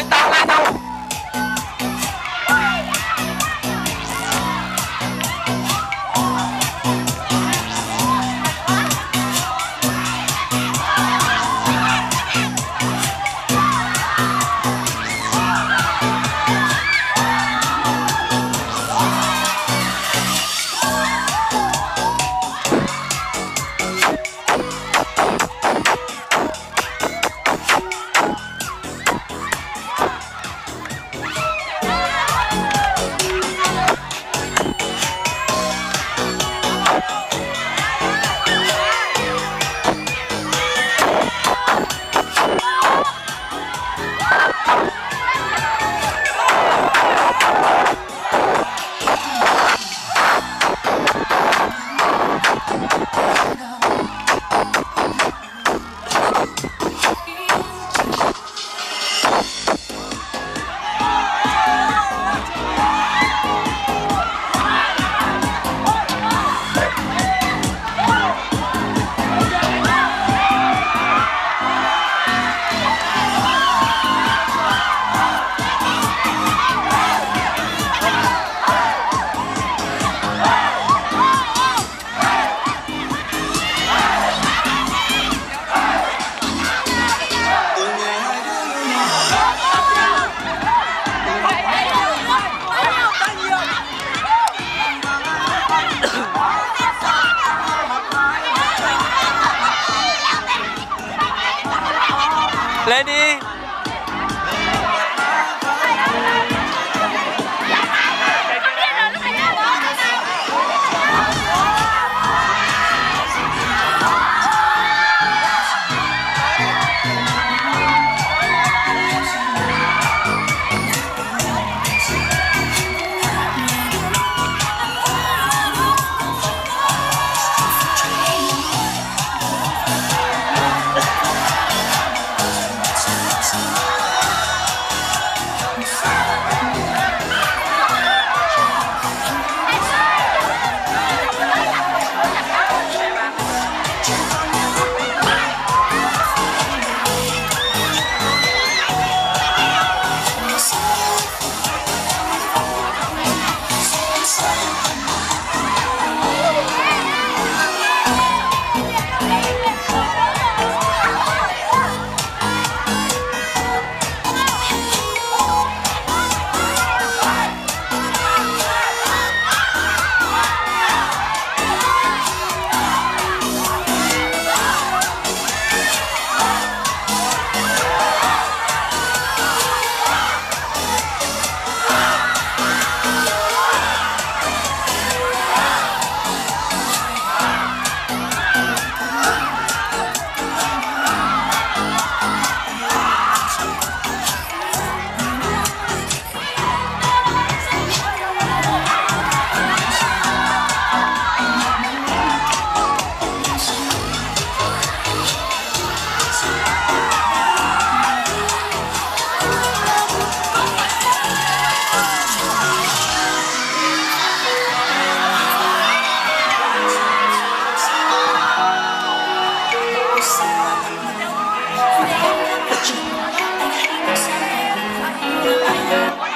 está Ready? Yeah.